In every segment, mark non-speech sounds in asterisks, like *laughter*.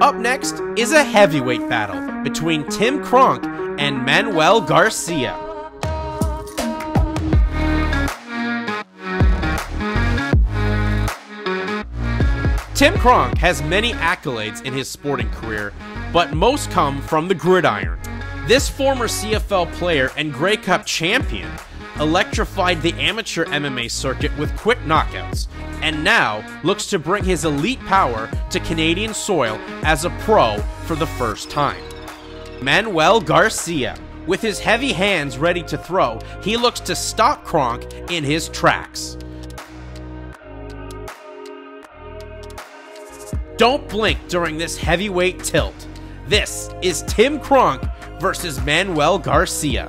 Up next is a heavyweight battle between Tim Cronk and Manuel Garcia. Tim Cronk has many accolades in his sporting career, but most come from the gridiron. This former CFL player and Grey Cup champion electrified the amateur MMA circuit with quick knockouts, and now looks to bring his elite power to Canadian soil as a pro for the first time. Manuel Garcia. With his heavy hands ready to throw, he looks to stop Cronk in his tracks. Don't blink during this heavyweight tilt. This is Tim Cronk versus Manuel Garcia.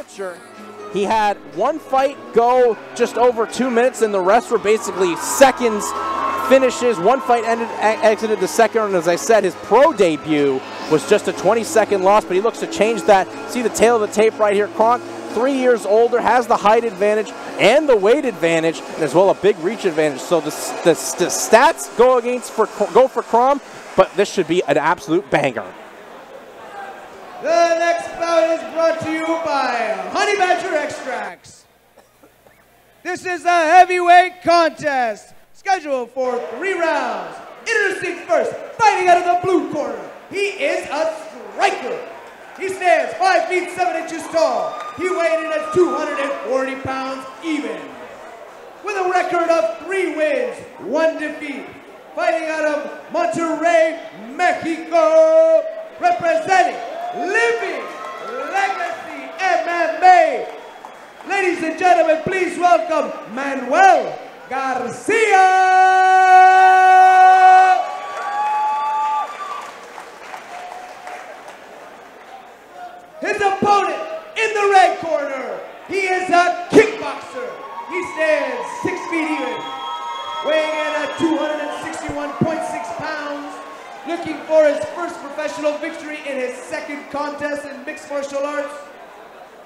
Amateur, he had one fight go just over two minutes, and the rest were basically seconds finishes. One fight ended, exited the second, and as I said, his pro debut was just a 20-second loss, but he looks to change that. See the tail of the tape right here. Cronk, three years older, has the height advantage and the weight advantage, as well a big reach advantage. So the, the, the stats go against for go for Cronk, but this should be an absolute banger. The next bout is brought to you by Honey Badger Extracts. This is a heavyweight contest scheduled for three rounds. Introducing first, fighting out of the blue corner. He is a striker. He stands 5 feet 7 inches tall. He weighed in at 240 pounds even. With a record of three wins, one defeat. Fighting out of Monterrey, Mexico. Representing Living Legacy MMA. Ladies and gentlemen, please welcome Manuel Garcia. His opponent in the red corner, he is a kickboxer. He stands six feet even, weighing in at 261.6 pounds, looking for his first professional victory in his second contest in mixed martial arts.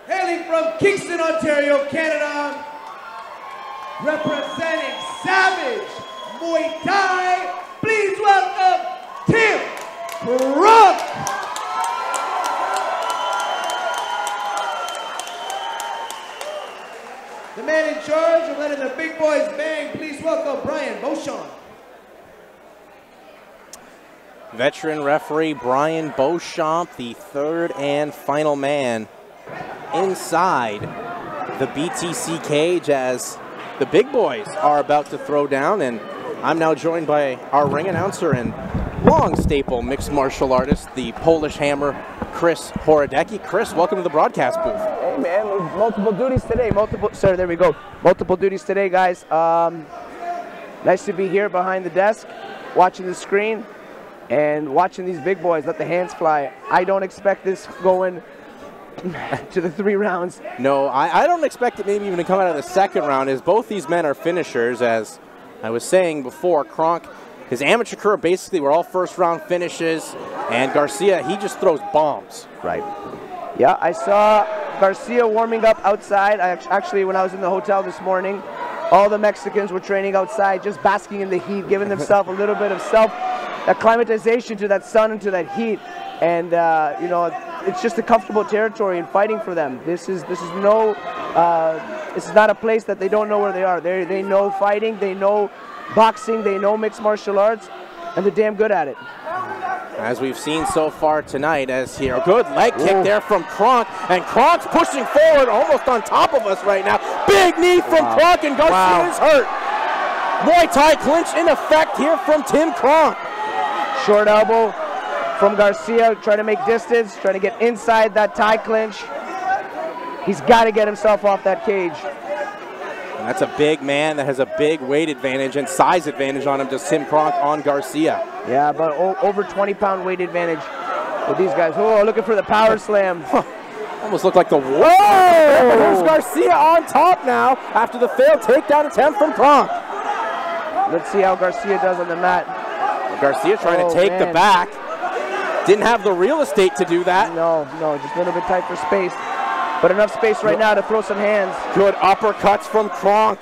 Hailing from Kingston, Ontario, Canada, representing Savage Muay Thai, please welcome Tim Cronk. The man in charge of letting the big boys bang, please welcome Brian Beauchamp. Veteran referee Brian Beauchamp, the third and final man inside the BTC cage as the big boys are about to throw down. And I'm now joined by our ring announcer and long staple mixed martial artist, the Polish Hammer, Chris Horodecki. Chris, welcome to the broadcast booth. Hey man, multiple duties today. Multiple, sir. There we go. Multiple duties today, guys. Um, nice to be here behind the desk, watching the screen, and watching these big boys let the hands fly. I don't expect this going *laughs* to the three rounds. No, I, I don't expect it maybe even to come out of the second round, as both these men are finishers. As I was saying before, Cronk, his amateur career basically were all first round finishes, and Garcia, he just throws bombs. Right. Yeah, I saw Garcia warming up outside. I actually, when I was in the hotel this morning, all the Mexicans were training outside, just basking in the heat, giving themselves a little bit of self acclimatization to that sun and to that heat. And uh, you know, it's just a comfortable territory and fighting for them. This is this is no, uh, this is not a place that they don't know where they are. They they know fighting, they know boxing, they know mixed martial arts, and they're damn good at it. As we've seen so far tonight, as here, good leg kick there from Cronk, and Cronk's pushing forward, almost on top of us right now. Big knee from Wow. Cronk, and Garcia Wow. is hurt. Muay Thai clinch in effect here from Tim Cronk. Short elbow from Garcia, trying to make distance, trying to get inside that Thai clinch. He's got to get himself off that cage. And that's a big man that has a big weight advantage and size advantage on him, just Tim Cronk on Garcia. Yeah, but over 20 pound weight advantage with these guys. Oh, looking for the power slam. *laughs* Almost looked like the whoa! There's Garcia on top now after the failed takedown attempt from Cronk. Let's see how Garcia does on the mat. Garcia trying Oh, to take the back. Didn't have the real estate to do that. No, no, just a little bit tight for space. But enough space right now to throw some hands. Good uppercuts from Cronk.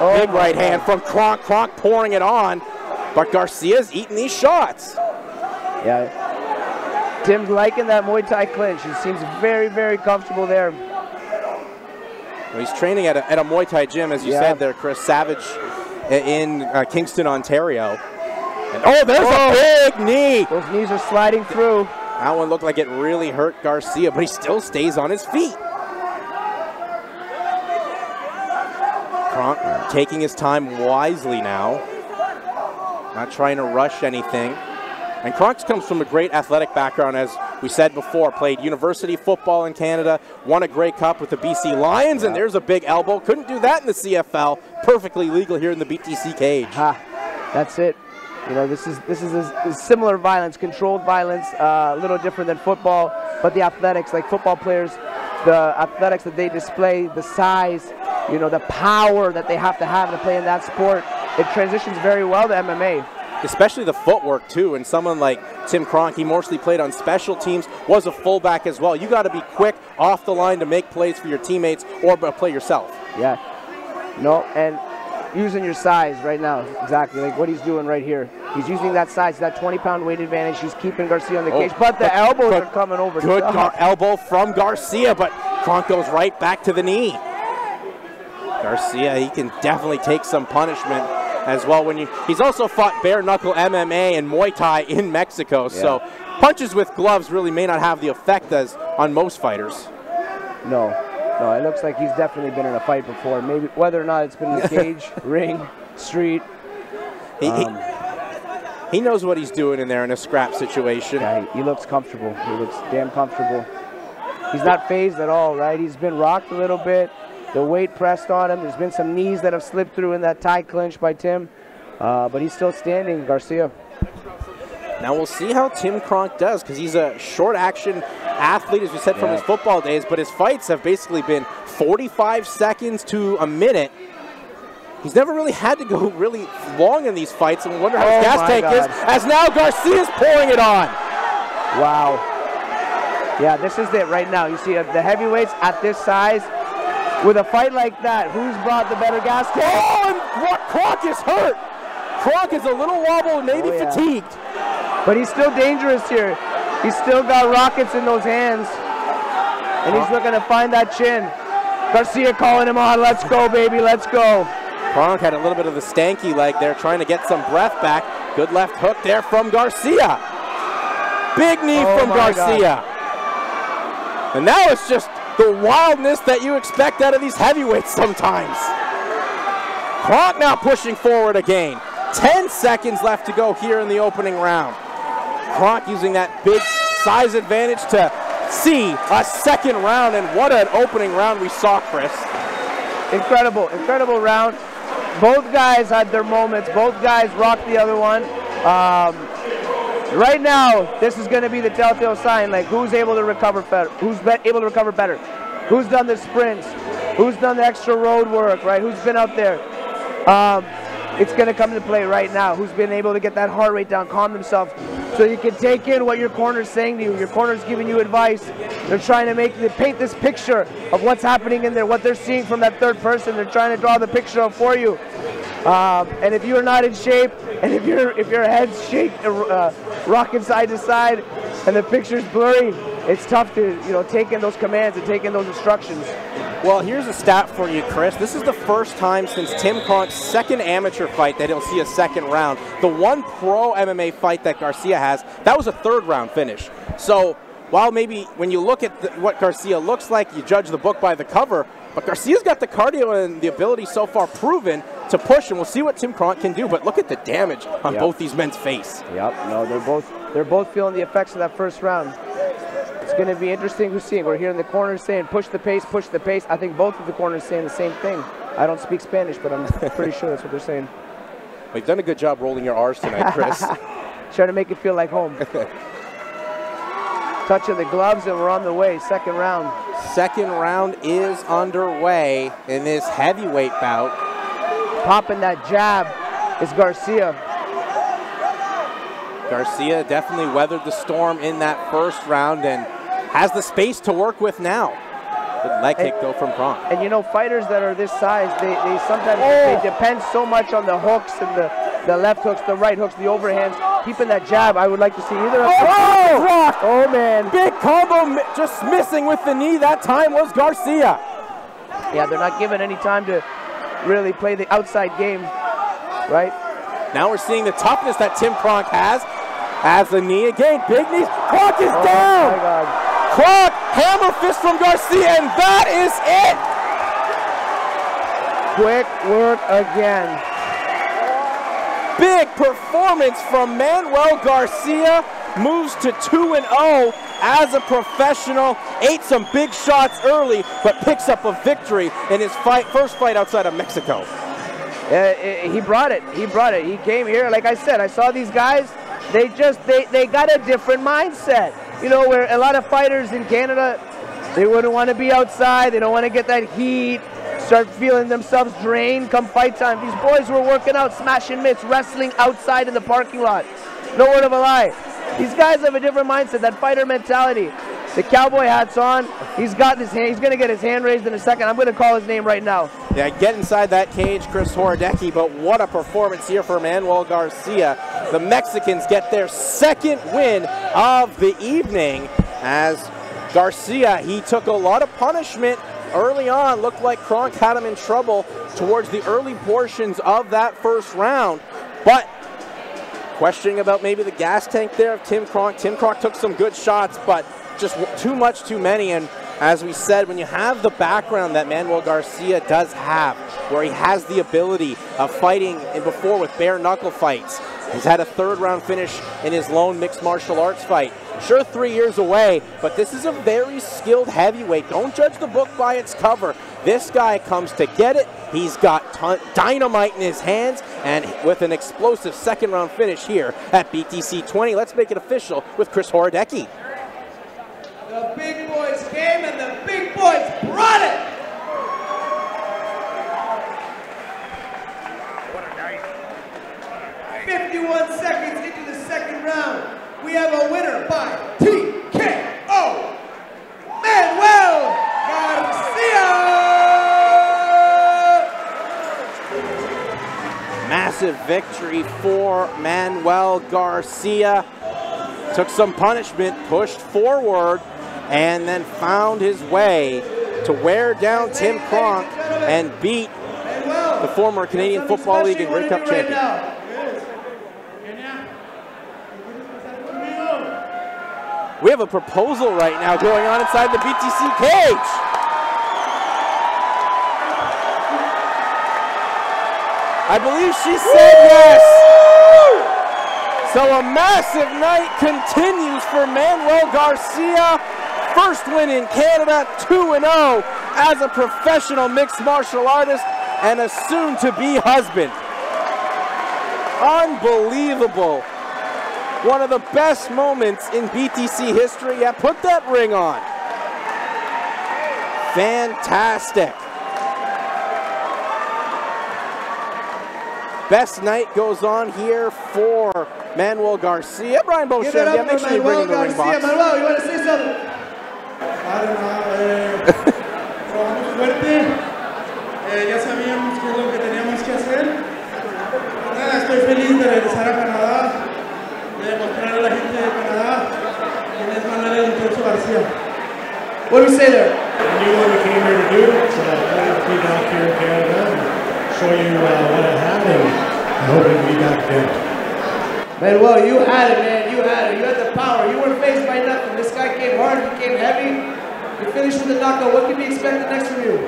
Oh Big right God. hand from Cronk. Cronk pouring it on, but Garcia's eating these shots. Yeah. Tim's liking that Muay Thai clinch. He seems very, very comfortable there. Well, he's training at a, at a Muay Thai gym, as you Yeah. said there, Chris Savage, in uh, Kingston, Ontario. And, oh, there's Oh. a big knee. Those knees are sliding through. That one looked like it really hurt Garcia, but he still stays on his feet. Cronk taking his time wisely now, not trying to rush anything. And Cronk comes from a great athletic background, as we said before. Played university football in Canada, won a Grey Cup with the BC Lions, and there's a big elbow. Couldn't do that in the CFL. Perfectly legal here in the BTC cage. Ha, that's it. You know, this is this is a, a similar violence, controlled violence, uh, a little different than football, but the athletics, like football players, the athletics that they display, the size, you know, the power that they have to have to play in that sport, it transitions very well to MMA. especially the footwork too. And someone like Tim Cronk, he mostly played on special teams, was a fullback as well. You got to be quick off the line to make plays for your teammates or play yourself. Yeah. No, and using your size right now, exactly like what he's doing right here. He's using that size, that 20-pound weight advantage. He's keeping Garcia on the Oh, cage, but the but- elbows but are coming over. Good gar- elbow from Garcia, but Cronk goes right back to the knee. Garcia, he can definitely take some punishment as well. When you, he's also fought bare knuckle MMA and Muay Thai in Mexico, so punches with gloves really may not have the effect as on most fighters. No, no, it looks like he's definitely been in a fight before. Maybe whether or not it's been in the *laughs* cage, ring, street. He, he- Um, he knows what he's doing in there in a scrap situation. Yeah, he, he looks comfortable. He looks damn comfortable. He's not phased at all, right? He's been rocked a little bit. The weight pressed on him. There's been some knees that have slipped through in that Thai clinch by Tim, uh, but he's still standing. Garcia. Now we'll see how Tim Cronk does because he's a short action athlete, as we said from his football days, but his fights have basically been 45 seconds to a minute. He's never really had to go *laughs* really long in these fights, and we wonder how Oh his gas my tank is, as now Garcia's pouring it on. Wow. Yeah, this is it right now. You see uh, the heavyweights at this size. With a fight like that, who's brought the better gas tank? Oh, and Cronk is hurt. Cronk is a little wobble and maybe Oh, yeah. fatigued. But he's still dangerous here. He's still got rockets in those hands. And he's looking to find that chin. Garcia calling him on. Let's go, baby. Let's go. Cronk had a little bit of the stanky leg there, trying to get some breath back. Good left hook there from Garcia. Big knee Oh from Garcia. And now it's just the wildness that you expect out of these heavyweights sometimes. Cronk now pushing forward again. 10 seconds left to go here in the opening round. Cronk using that big size advantage to see a second round, and what an opening round we saw, Chris. Incredible, incredible round. Both guys had their moments. Both guys rocked the other one. Um, right now, this is going to be the telltale sign. Like who's able to recover better? Who's able to recover better? Who's done the sprints? Who's done the extra road work? Right? Who's been out there? Um, it's going to come into play right now. Who's been able to get that heart rate down, calm themselves, so you can take in what your corner's saying to you. Your corner's giving you advice. They're trying to make the paint this picture of what's happening in there, what they're seeing from that third person. They're trying to draw the picture up for you. Um, and if you're not in shape, and if your if your head's shake, uh, rocking side to side, and the picture's blurry, it's tough to you know take in those commands and take in those instructions. Well, here's a stat for you, Chris. This is the first time since Tim Cronk's second amateur fight that he'll see a second round. The one pro MMA fight that Garcia has, that was a third round finish. So while maybe when you look at the, what Garcia looks like, you judge the book by the cover, but Garcia's got the cardio and the ability so far proven to push, and we'll see what Tim Cronk can do. But look at the damage on Yeah. both these men's face. Yep. No, they're both they're both feeling the effects of that first round. It's going to be interesting to see. We're here in the corner saying push the pace, push the pace. I think both of the corners saying the same thing. I don't speak Spanish, but I'm pretty sure that's what they're saying. *laughs* We've done a good job rolling your R's tonight, Chris. *laughs* Trying to make it feel like home. *laughs* Touching the gloves, and we're on the way. Second round. Second round is underway in this heavyweight bout. Popping that jab is Garcia. Garcia definitely weathered the storm in that first round and has the space to work with now. Good leg kick though from Cronk. And you know, fighters that are this size, they, they sometimes Oh. they depend so much on the hooks and the, the left hooks, the right hooks, the overhands. Keeping that jab, I would like to see either of Oh, Rock! Oh man. Big combo, just missing with the knee. That time was Garcia. Yeah, they're not given any time to really play the outside game, right? Now we're seeing the toughness that Tim Cronk has. Has the knee again. Big knees. Cronk is Oh my down. Cronk, hammer fist from Garcia, and that is it. Quick work again. Big performance from Manuel Garcia. Moves to 2 and 0 as a professional. Ate some big shots early, but picks up a victory in his fight, first fight outside of Mexico. Uh, uh, he brought it. He brought it. He came here. Like I said, I saw these guys. They just they they got a different mindset. You know, where a lot of fighters in Canada, they wouldn't want to be outside. They don't want to get that heat. Start feeling themselves drained come fight time. These boys were working out, smashing mitts, wrestling outside in the parking lot. No word of a lie. These guys have a different mindset, that fighter mentality. The cowboy hat's on. He's got his hand. He's gonna get his hand raised in a second. I'm gonna call his name right now. Yeah, get inside that cage, Chris Horodecki, but what a performance here for Manuel Garcia. The Mexicans get their second win of the evening as Garcia, he took a lot of punishment early on. Looked like Cronk had him in trouble towards the early portions of that first round, but questioning about maybe the gas tank there of Tim Cronk. Tim Cronk took some good shots, but just too much, too many. And as we said, when you have the background that Manuel Garcia does have, where he has the ability of fighting in before with bare knuckle fights, he's had a third round finish in his lone mixed martial arts fight. Sure, three years away, but this is a very skilled heavyweight. Don't judge the book by its cover. This guy comes to get it. He's got dynamite in his hands, and with an explosive second round finish here at BTC 20. Let's make it official with Chris Horodecki. The big boys came and the big boys brought it. Fifty-one seconds into the second round, we have a winner by TKO. Manuel Garcia. Massive victory for Manuel Garcia. Took some punishment, pushed forward, and then found his way to wear down Tim Cronk and beat the former Canadian Football League and Grey Cup champion. We have a proposal right now going on inside the BTC cage. I believe she said yes. So a massive night continues for Manuel Garcia. First win in Canada, 2 0 as a professional mixed martial artist and a soon to be husband. Unbelievable. One of the best moments in BTC history. Yeah, put that ring on. Fantastic. Best night goes on here for Manuel Garcia. Brian Beauchamp, yeah, make sure you bring him the ring box. Manuel, you want to say something? Trabajamos fuerte, eh, ya sabíamos qué es lo que teníamos que hacer. Nada, estoy feliz de regresar a Canadá, de demostrar a la gente de Canadá quién es Manuel El Intenso García. What do we say there? I knew what we came here to do, so I wanted to be back here in Canada and show you uh, what I have, and I hope to be back there. Manuel, you had it, man. You had it. You had the power. You weren't phased by nothing. This guy came hard. He came heavy. You finished with a knockout. What can we expect next from you?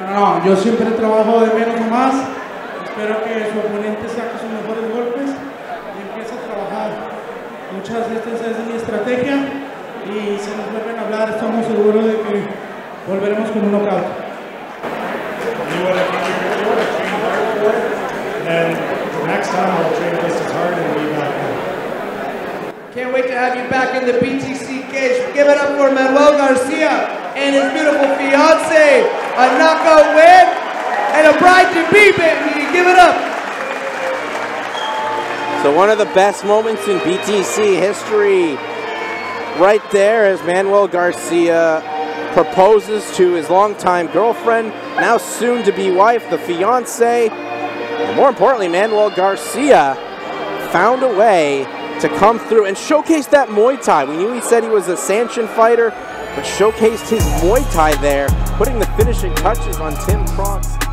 No, no, yo siempre trabajo de menos a más. Espero que su oponente saque sus mejores golpes y empiece a trabajar. Muchas veces esa es mi estrategia y si nos vuelven a hablar estamos seguros de que volveremos con un knockout. And next time I'll train just as hard and be back Can't wait to have you back in the BTC cage. Give it up for Manuel Garcia and his beautiful fiance. A knockout win and a bride to be, baby. Give it up. So one of the best moments in BTC history right there as Manuel Garcia proposes to his longtime girlfriend, now soon to be wife, the fiance. And more importantly, Manuel Garcia found a way to come through and showcase that Muay Thai. We knew he said he was a sanctioned fighter, but showcased his Muay Thai there, putting the finishing touches on Tim Cronk's